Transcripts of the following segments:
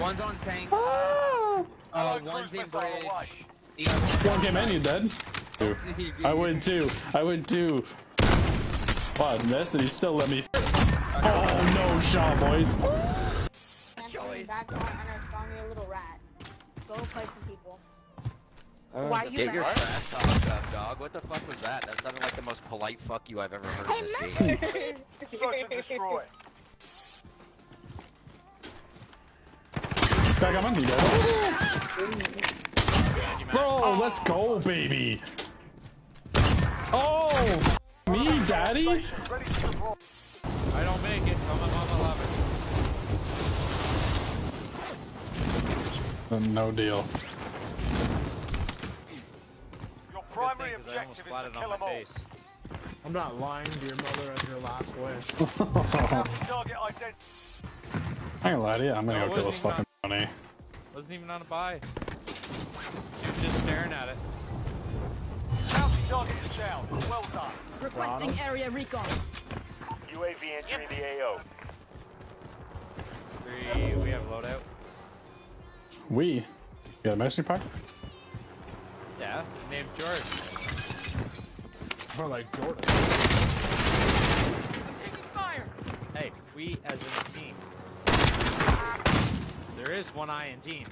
One's on tank. Ah! Uh, one's in bridge. The One came in, you dead? Two. I win two. I win two. Wow, this and he still let me. Oh no, Shaw boys. Choice. Back on and I found a little rat. Go play some people. Why you Get your mad? trash talk up, dog. What the fuck was that? That sounded like the most polite fuck you I've ever heard in this game. Search and destroy. Back on me, dead. Bro, let's go, baby. Oh, me, daddy. Ready to deploy. I don't make it, so I'm on 11. Uh, No deal. Your primary thing, 'cause objective is to kill them all. I'm not lying to your mother as your last wish. Target identity. I ain't gonna lie to you. I'm gonna No, go kill this fucking bunny. Wasn't even on a buy. She was just staring at it. Bounty target is down. Well done. Requesting area recon. UAV entering the AO. Three, we have loadout. We. You got a message pack? Yeah, named George. More like Jordan. Taking fire. Hey, we as a team. There is one I in team.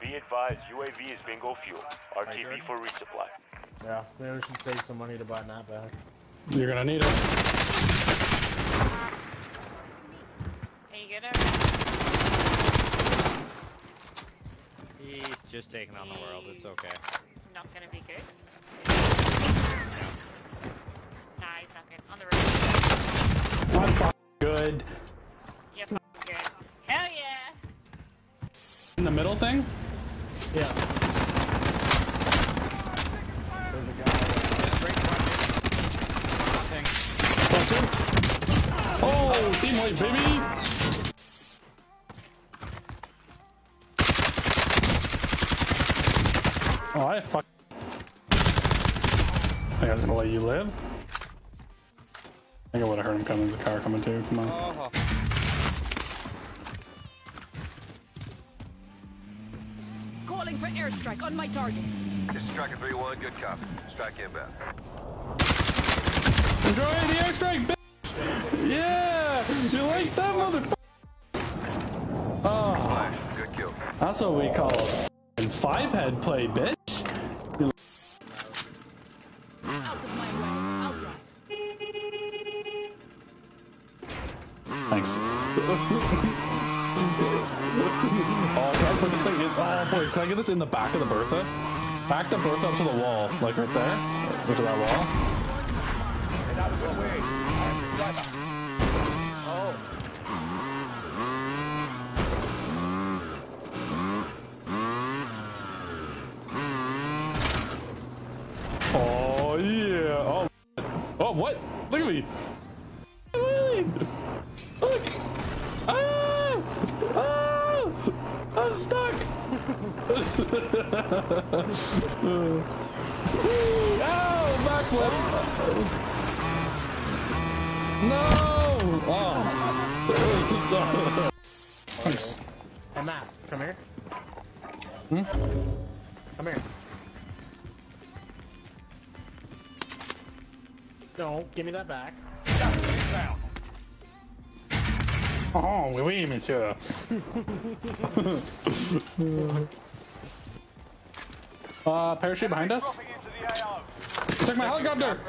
Be advised, UAV is bingo fuel. Right, RTB for resupply. Yeah, maybe we should save some money to buy that back. You're gonna need it. Are you good? He's just taking on the world. It's okay. Not gonna be good. Nah, he's not good. On the road. I'm good. In the middle thing? Yeah. There's a guy. Nothing. One, two. Oh, team white, baby. Oh, I fuck. I was gonna let you live. I think I would have heard him coming. There's a car coming too. Come on. Oh, Calling for airstrike on my target. This is Striker 3-1, good copy. Strike inbound. Enjoy the airstrike, bitch! Yeah! You like that, motherfucker? Oh, ah. good kill. that's what we call a f***ing five-head play, bitch. Out of my way. I'll drive. Thanks. oh, can I put this thing in? Oh, boys, can I get this in the back of the Bertha? Back the Bertha up to the wall, like right there. Go to that wall. Oh yeah! Oh, oh what? Look at me! Look at me! Look! Ah! Ah! I'm stuck! Ow! Backflip! No! Oh! Thanks. Hey Matt, come here. Hmm? Come here. No, give me that back. Oh, oui, monsieur. uh, parachute behind us. Dropping into the AO. Check my helicopter.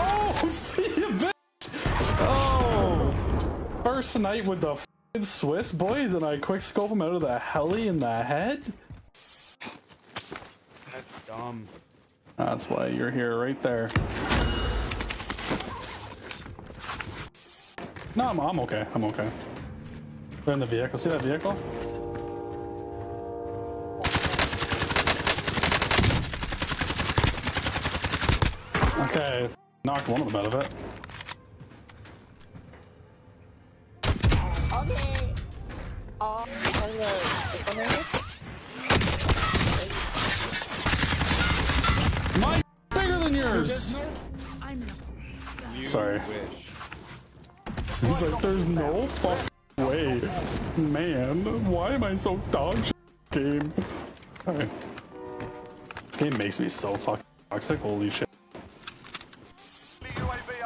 Oh, see you, bitch. Oh, first night with the f***ing Swiss boys, and I quick scope him out of the heli in the head. that's dumb. That's why you're here, right there. No, I'm, I'm okay. I'm okay. They're in the vehicle. See that vehicle? Okay, knocked one of them out of it. Okay. Oh, hello. Bigger than yours. You Sorry. wish. He's like, there's no fucking way. Man, why am I so dog game? Alright. This game makes me so fucking toxic, holy shit.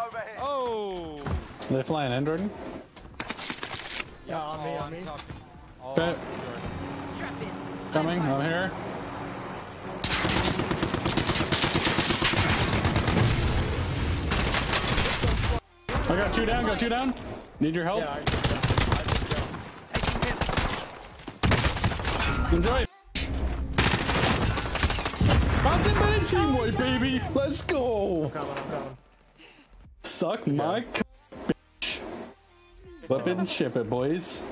UAV overhead. Oh! Are they flying in, Jordan? Yeah, on me, on me. I'm. Oh, Okay. Jordan. Coming, I'm here. I got two down, got two down. Need your help? Yeah, I just jumped. I just. Enjoy. Bounce in team boy, baby. Let's go. Coming, I'm coming. Suck my c- bitch. Flip it and ship it, boys.